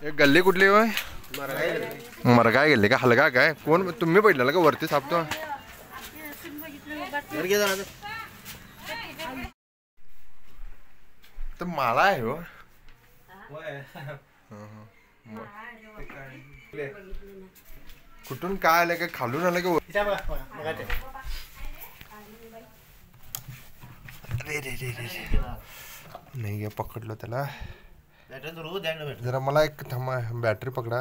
एक गल्ली कुठली होय मरगाय गेली का हलगा काय कोण तुम्ही पडलेला का वरती सापतो तर माळा आहे हो कुठून काय आलं का खालून आलं का वर- रे रे रे रे रे. नाही पकडलो त्याला जरा मला एक थांबा बॅटरी पकडा.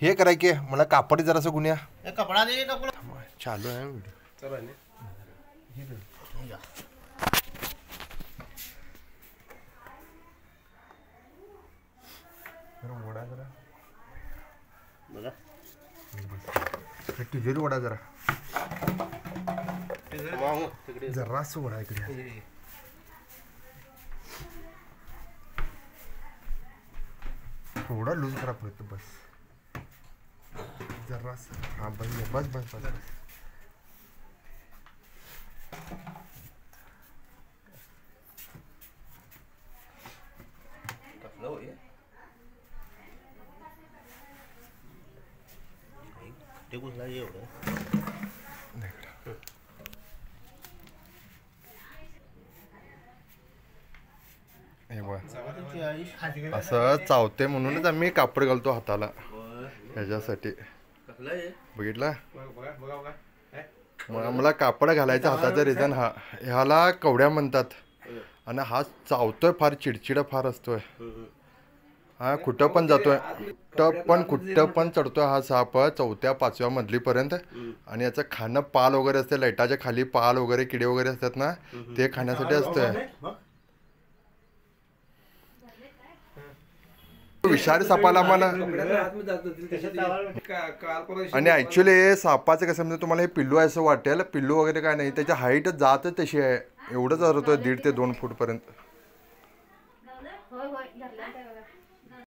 हे कराय की मला कापड जरासं गुन्ह्या कपडा दे थांबा, चालू आहे व्हिडिओ जरा ओढा जरा. बघा. हे तिजोरी ओढा जरा. वाहू तिकडे जरास ओढा इकडे. थोडा लूज करा पडतो बस। जरास हा, बस बस बस बस। बस कसलं होय ते घुसला हे बघा असं चावते म्हणूनच आम्ही कापड घालतो हाताला. ह्याच्यासाठी. बघितला? मग आम्हाला कापड घालायचं हाताचा रिझन हा. ह्याला कवड्या म्हणतात. आणि हा चावतोय फार चिडचिड फार असतोय. हा कुठं पण जातोय. कुठं पण कुठं पण चढतोय हा साप चौथ्या पाचव्या मधलीपर्यंत. आणि याचं खाणं पाल वगैरे असते लाईटाच्या खाली पाल वगैरे किडे वगैरे असतात ना ते खाण्यासाठी असतंय. विषारी सापाला मला आणि ऍक्च्युली हे सापाचं कसं म्हणजे तुम्हाला हे पिल्लू आहे असं वाटेल पिल्लू वगैरे काय नाही त्याची हाईट जात तशी आहे. एवढंच होतं दीड ते दोन फूट पर्यंत